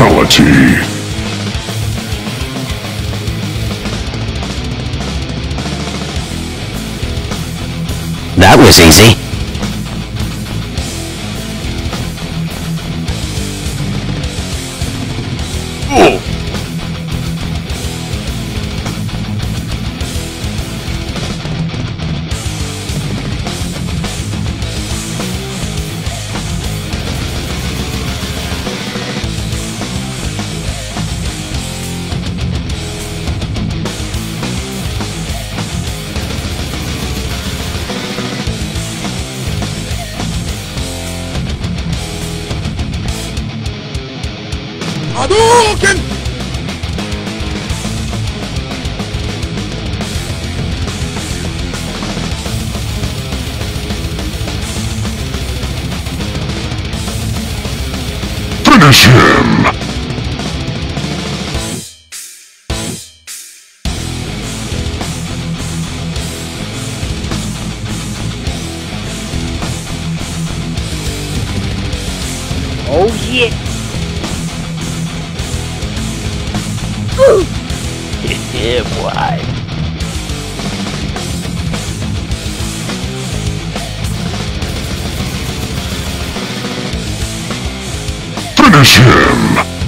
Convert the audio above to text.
fatality. That was easy. Hadouken! Finish him! Oh yeah. Yeah, boy. Finish him!